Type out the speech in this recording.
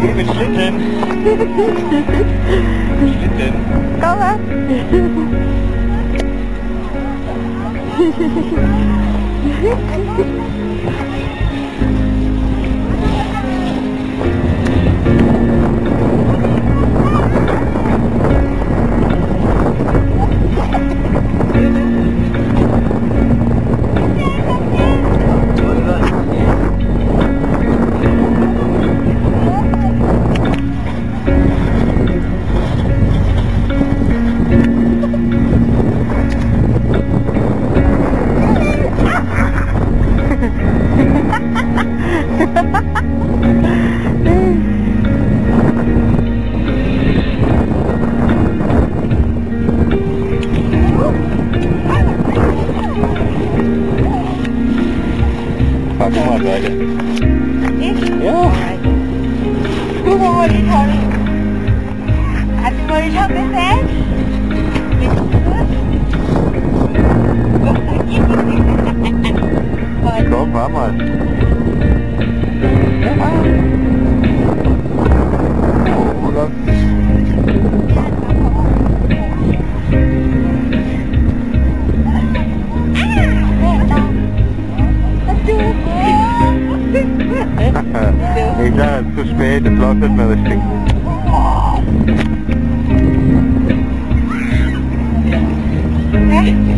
Geh mit Schlitten. Schlitten. Komm mal. Fahr ride. Yeah. Good morning, Tony. 아주머니 샵에서 Go, vamos. the process and everything. Okay.